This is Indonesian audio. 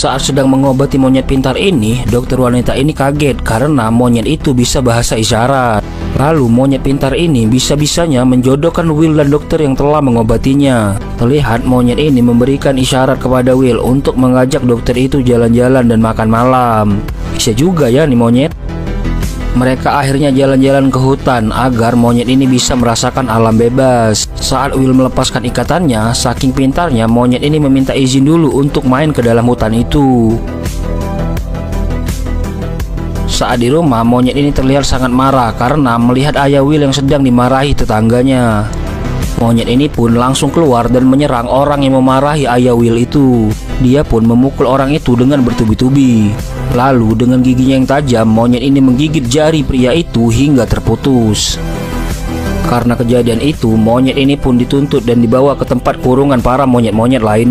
Saat sedang mengobati monyet pintar ini, dokter wanita ini kaget karena monyet itu bisa bahasa isyarat. Lalu monyet pintar ini bisa-bisanya menjodohkan Will dan dokter yang telah mengobatinya. Terlihat monyet ini memberikan isyarat kepada Will untuk mengajak dokter itu jalan-jalan dan makan malam. Bisa juga ya nih monyet. Mereka akhirnya jalan-jalan ke hutan agar monyet ini bisa merasakan alam bebas. Saat Will melepaskan ikatannya, saking pintarnya monyet ini meminta izin dulu untuk main ke dalam hutan itu. Saat di rumah, monyet ini terlihat sangat marah karena melihat ayah Will yang sedang dimarahi tetangganya. Monyet ini pun langsung keluar dan menyerang orang yang memarahi ayah Will itu. Dia pun memukul orang itu dengan bertubi-tubi. Lalu dengan giginya yang tajam, monyet ini menggigit jari pria itu hingga terputus. Karena kejadian itu, monyet ini pun dituntut dan dibawa ke tempat kurungan para monyet-monyet lainnya.